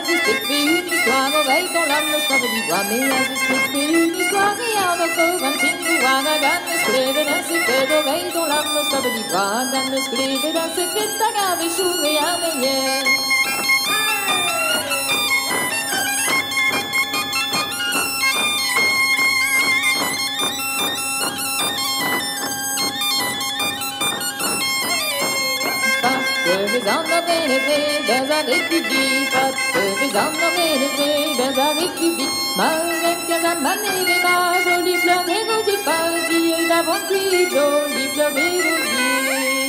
as explique fait une histoire, ton l'âme savent d'ivoire, mais as explique fait une histoire, et en encore un petit coup, un agame escrive d'un secret, veille ton l'âme le savent d'ivoire, un agame escrive d'un secret, t'agame échoué à mes miens. Faisant pénétrer dans la République, faisant pénétrer dans la République, Marlène Casaman et les jolie fleur des rosiers, pas d'avant plus jolie fleur des